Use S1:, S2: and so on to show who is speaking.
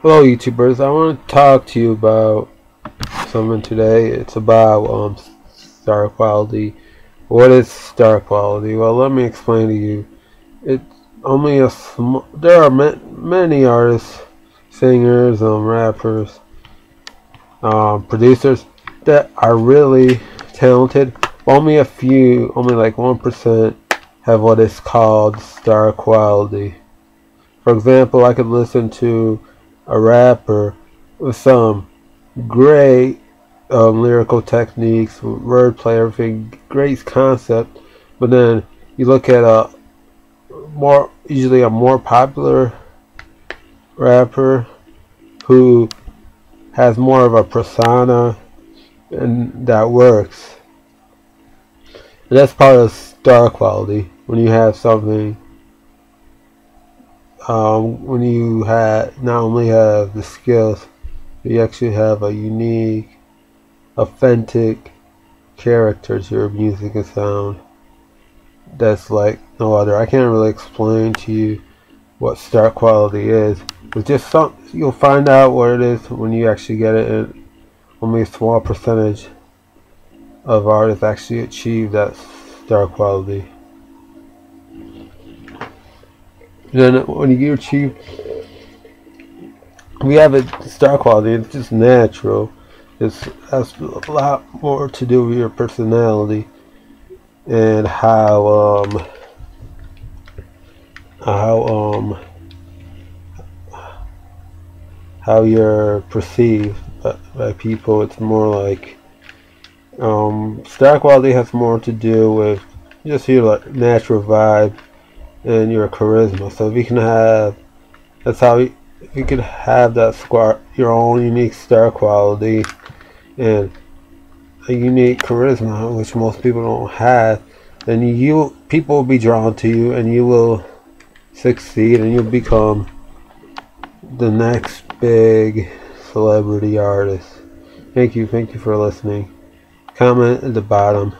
S1: Hello YouTubers, I want to talk to you about something today. It's about um, star quality. What is star quality? Well, let me explain to you. It's only a small, there are ma many artists, singers, um, rappers, um, producers that are really talented. Only a few, only like 1% have what is called star quality. For example, I could listen to a rapper with some great um, lyrical techniques, wordplay, everything, great concept. But then you look at a more, usually a more popular rapper who has more of a persona and that works. And that's part of star quality when you have something um, when you had not only have the skills, but you actually have a unique, authentic character to your music and sound that's like no other. I can't really explain to you what star quality is. It's just some you'll find out what it is when you actually get it. Only a small percentage of artists actually achieve that star quality. Then when you achieve we have a star quality it's just natural. It's has a lot more to do with your personality and how um how um how you're perceived by, by people. It's more like um star quality has more to do with just your like natural vibe and your charisma. So if you can have, that's how you, you can have that squad, your own unique star quality and a unique charisma, which most people don't have, then you people will be drawn to you, and you will succeed, and you'll become the next big celebrity artist. Thank you, thank you for listening. Comment at the bottom.